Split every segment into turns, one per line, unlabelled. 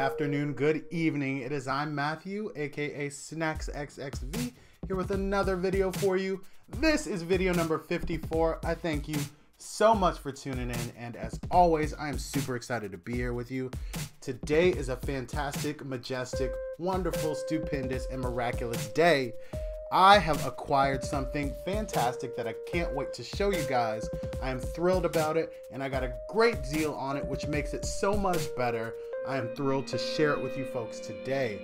afternoon, good evening. It is I'm Matthew, aka Snacks XXV, here with another video for you. This is video number 54. I thank you so much for tuning in, and as always, I am super excited to be here with you. Today is a fantastic, majestic, wonderful, stupendous, and miraculous day. I have acquired something fantastic that I can't wait to show you guys. I am thrilled about it, and I got a great deal on it, which makes it so much better. I am thrilled to share it with you folks today.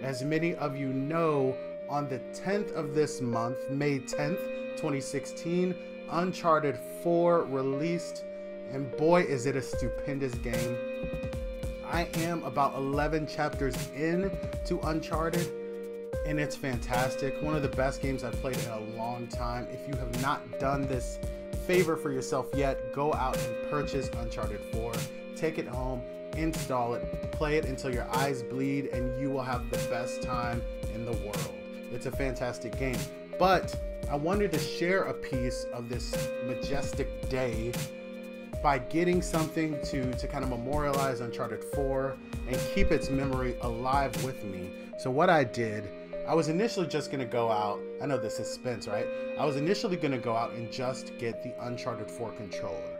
As many of you know, on the 10th of this month, May 10th, 2016, Uncharted 4 released, and boy, is it a stupendous game. I am about 11 chapters in to Uncharted, and it's fantastic. One of the best games I've played in a long time. If you have not done this favor for yourself yet, go out and purchase Uncharted 4. Take it home install it, play it until your eyes bleed, and you will have the best time in the world. It's a fantastic game. But I wanted to share a piece of this majestic day by getting something to, to kind of memorialize Uncharted 4 and keep its memory alive with me. So, what I did, I was initially just going to go out. I know the suspense, right? I was initially going to go out and just get the Uncharted 4 controller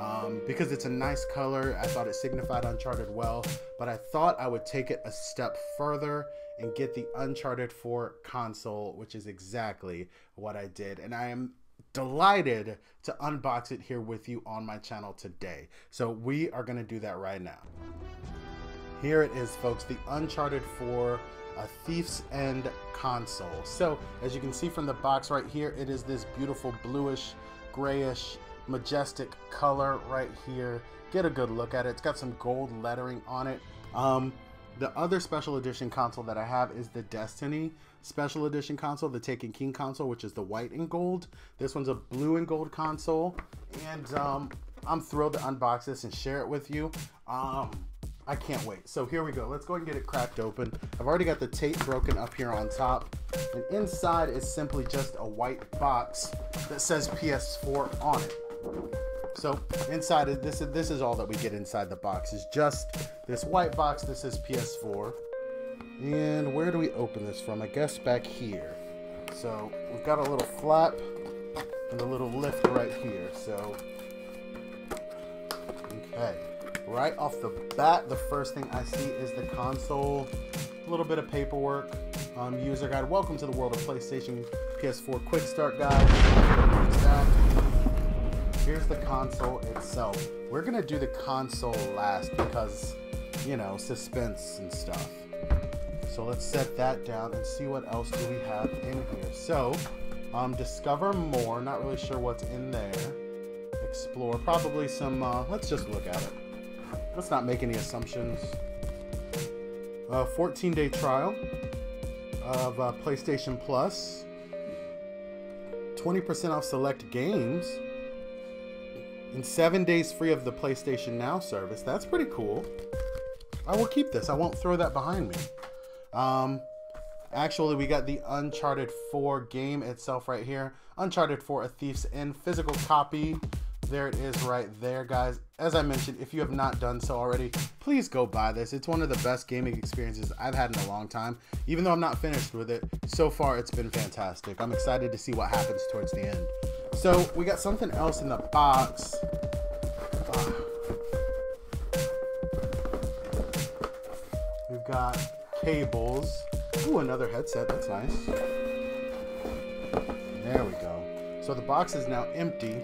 um, because it's a nice color. I thought it signified Uncharted well, but I thought I would take it a step further and get the Uncharted 4 console, which is exactly what I did. And I am delighted to unbox it here with you on my channel today. So we are going to do that right now. Here it is, folks, the Uncharted 4 a Thief's End console. So, as you can see from the box right here, it is this beautiful bluish, grayish, majestic color right here. Get a good look at it. It's got some gold lettering on it. Um, the other special edition console that I have is the Destiny special edition console, the Taken King console, which is the white and gold. This one's a blue and gold console, and um, I'm thrilled to unbox this and share it with you. Um, I can't wait. So here we go. Let's go and get it cracked open. I've already got the tape broken up here on top. And inside is simply just a white box that says PS4 on it. So inside of this, this is all that we get inside the box is just this white box. This is PS4. And where do we open this from? I guess back here. So we've got a little flap and a little lift right here. So, okay. Right off the bat, the first thing I see is the console. A little bit of paperwork. Um, user guide. Welcome to the world of PlayStation PS4 Quick Start Guide here's the console itself. We're gonna do the console last because, you know, suspense and stuff. So let's set that down and see what else do we have in here. So, um, discover more. Not really sure what's in there. Explore. Probably some. Uh, let's just look at it. Let's not make any assumptions. A 14 day trial of uh, PlayStation Plus. 20% off select games and seven days free of the PlayStation Now service. That's pretty cool. I will keep this. I won't throw that behind me. Um, actually, we got the Uncharted 4 game itself right here. Uncharted 4 A Thief's End physical copy. There it is right there, guys. As I mentioned, if you have not done so already, please go buy this. It's one of the best gaming experiences I've had in a long time. Even though I'm not finished with it, so far it's been fantastic. I'm excited to see what happens towards the end. So we got something else in the box. We've got cables. Ooh, another headset. That's nice. There we go. So the box is now empty.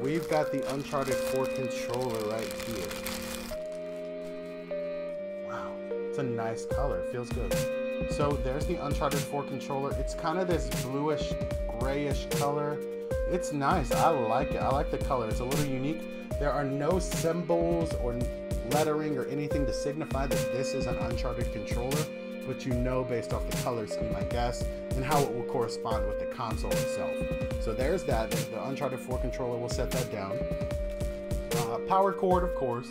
We've got the Uncharted 4 controller right here. Wow, it's a nice color. Feels good. So there's the Uncharted 4 controller. It's kind of this bluish, grayish color. It's nice. I like it. I like the color. It's a little unique. There are no symbols or lettering or anything to signify that this is an Uncharted controller, but you know based off the color scheme, I guess, and how it will correspond with the console itself. So there's that. The Uncharted 4 controller will set that down. Uh, power cord, of course.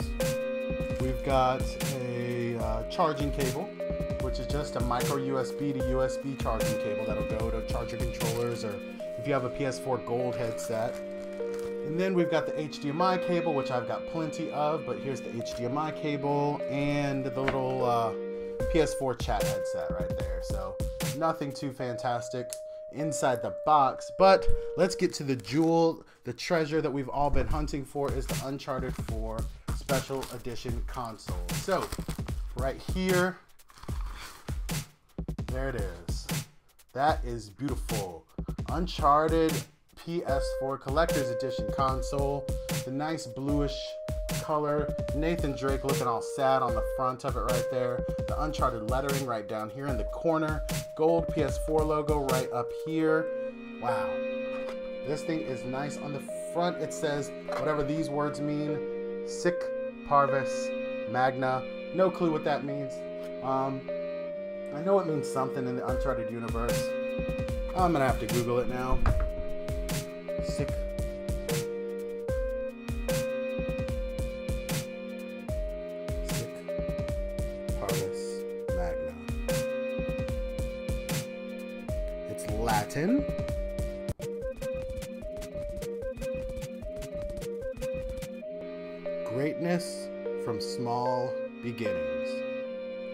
We've got a uh, charging cable, which is just a micro USB to USB charging cable that'll go to charge your controllers or you have a PS4 Gold headset. And then we've got the HDMI cable, which I've got plenty of, but here's the HDMI cable and the little uh, PS4 chat headset right there. So nothing too fantastic inside the box, but let's get to the jewel, the treasure that we've all been hunting for is the Uncharted 4 Special Edition console. So right here, there it is. That is beautiful. Uncharted PS4 Collector's Edition console. The nice bluish color. Nathan Drake looking all sad on the front of it right there. The Uncharted lettering right down here in the corner. Gold PS4 logo right up here. Wow. This thing is nice. On the front, it says whatever these words mean. Sic Parvis Magna. No clue what that means. Um, I know it means something in the Uncharted universe. I'm gonna have to Google it now. Sic Parvis Magna. It's Latin. Greatness from small beginnings.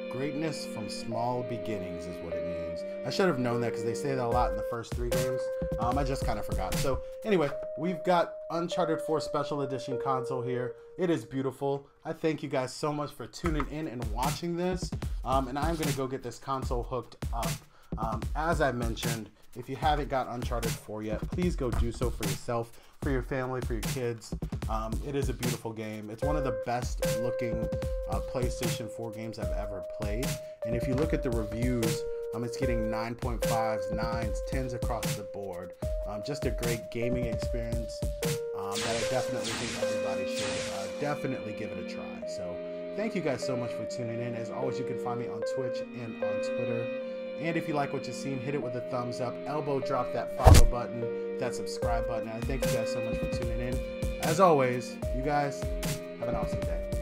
Greatness from small beginnings is what it means. I should have known that because they say that a lot in the first three games. Um, I just kind of forgot. So anyway, we've got Uncharted 4 Special Edition console here. It is beautiful. I thank you guys so much for tuning in and watching this. Um, and I'm going to go get this console hooked up. Um, as I mentioned, if you haven't got Uncharted 4 yet, please go do so for yourself, for your family, for your kids. Um, it is a beautiful game. It's one of the best looking uh, PlayStation 4 games I've ever played. And if you look at the reviews, um, it's getting 9.5s, 9s, 10s across the board. Um, just a great gaming experience um, that I definitely think everybody should uh, definitely give it a try. So thank you guys so much for tuning in. As always, you can find me on Twitch and on Twitter. And if you like what you've seen, hit it with a thumbs up, elbow drop that follow button, that subscribe button. And I thank you guys so much for tuning in. As always, you guys have an awesome day.